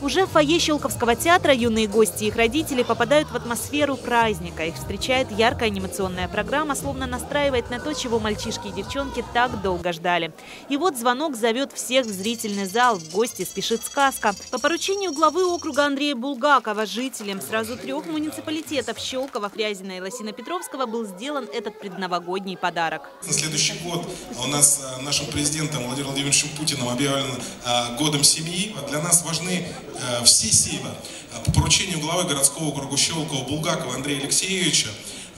Уже в фойе Щелковского театра юные гости и их родители попадают в атмосферу праздника. Их встречает яркая анимационная программа, словно настраивает на то, чего мальчишки и девчонки так долго ждали. И вот звонок зовет всех в зрительный зал. В гости спешит сказка. По поручению главы округа Андрея Булгакова жителям сразу трех муниципалитетов Щелково, Фрязино и Лосино-Петровского был сделан этот предновогодний подарок. На следующий год у нас э, нашим президентом Владимиром Владимировичем Путиным объявлен э, годом семьи. Для нас важны Э, все силы. Э, по поручению главы городского округа Щелкова Булгакова Андрея Алексеевича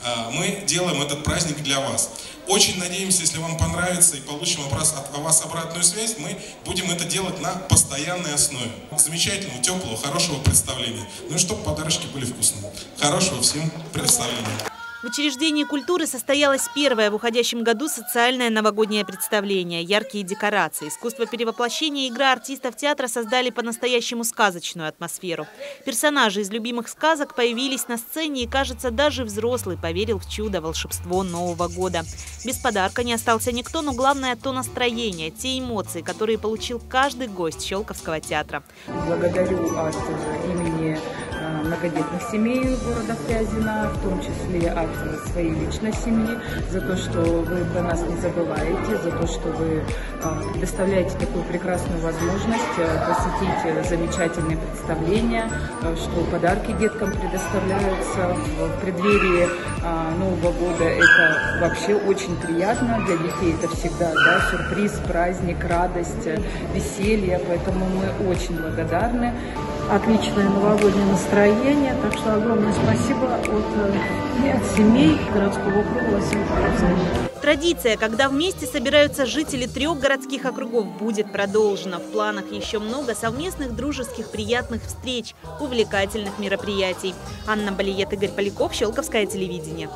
э, мы делаем этот праздник для вас. Очень надеемся, если вам понравится и получим от вас обратную связь, мы будем это делать на постоянной основе. Замечательного, теплого, хорошего представления. Ну и чтобы подарочки были вкусными. Хорошего всем представления. В учреждении культуры состоялось первое в уходящем году социальное новогоднее представление «Яркие декорации». Искусство перевоплощения и игра артистов театра создали по-настоящему сказочную атмосферу. Персонажи из любимых сказок появились на сцене, и, кажется, даже взрослый поверил в чудо, волшебство Нового года. Без подарка не остался никто, но главное – то настроение, те эмоции, которые получил каждый гость Щелковского театра. Благодарю от имени многодетных семей города Фрязино, в том числе от своей личной семьи, за то, что вы про нас не забываете, за то, что вы а, предоставляете такую прекрасную возможность а, посетить замечательные представления, а, что подарки деткам предоставляются в преддверии Нового года. Это вообще очень приятно для детей. Это всегда да, сюрприз, праздник, радость, веселье. Поэтому мы очень благодарны отличное новогоднее настроение. Так что огромное спасибо от, э, от семей городского округа Традиция, когда вместе собираются жители трех городских округов, будет продолжена. В планах еще много совместных дружеских приятных встреч, увлекательных мероприятий. Анна Балиет, Игорь Поляков, Щелковское телевидение.